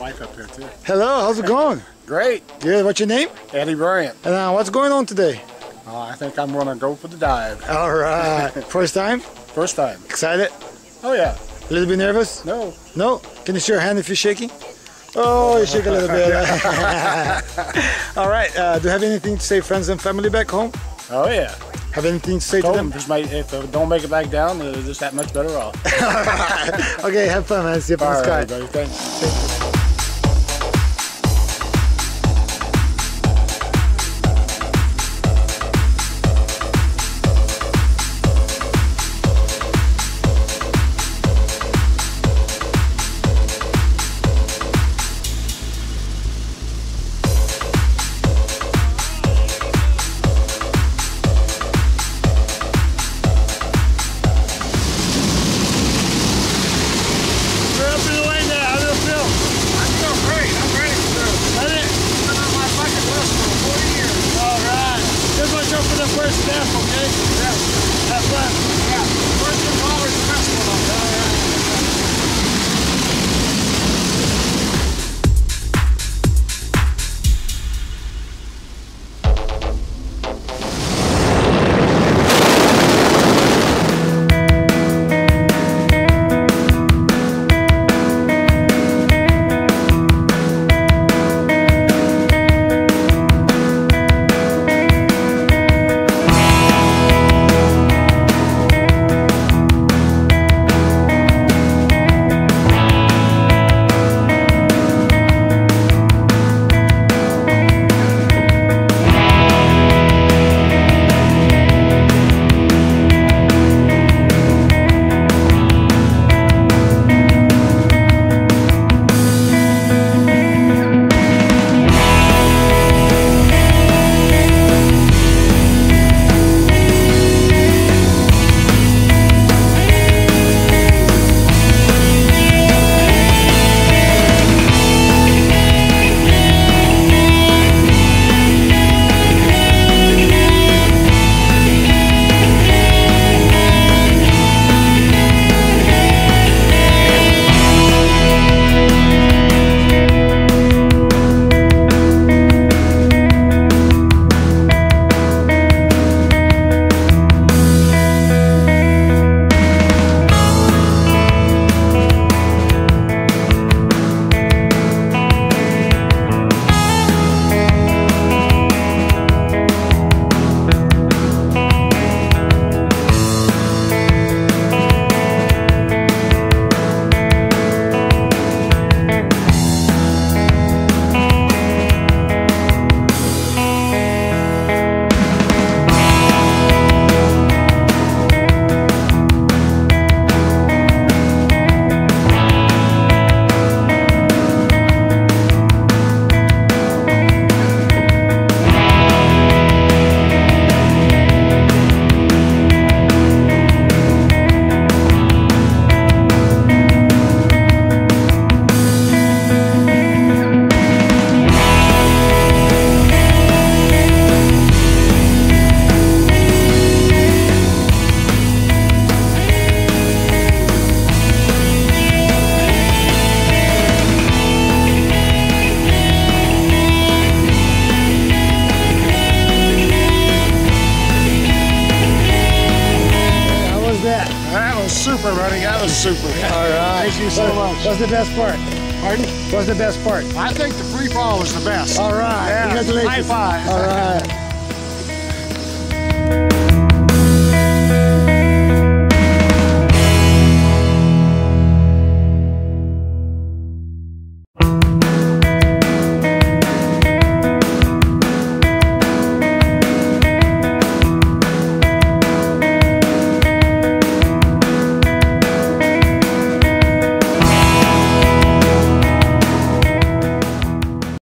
wife up here too. Hello, how's it going? Great. Good. What's your name? Eddie Bryant. And uh, what's going on today? Uh, I think I'm gonna go for the dive. All right. First time? First time. Excited? Oh yeah. A little bit nervous? No. No? Can you show your hand if you're shaking? Oh, you shake a little bit. All right. Uh, do you have anything to say, friends and family back home? Oh yeah. Have anything to say Told to them just make, if they don't make it back down, uh, they're just that much better off. Okay, have fun, man. See you up in the sky. right, buddy. Thanks. We're super, buddy. That was super. All right. Thank you so What- much. What's the best part? Pardon? What's the best part? I think the free fall was the best. All right. Yeah. Congratulations. High five. All right.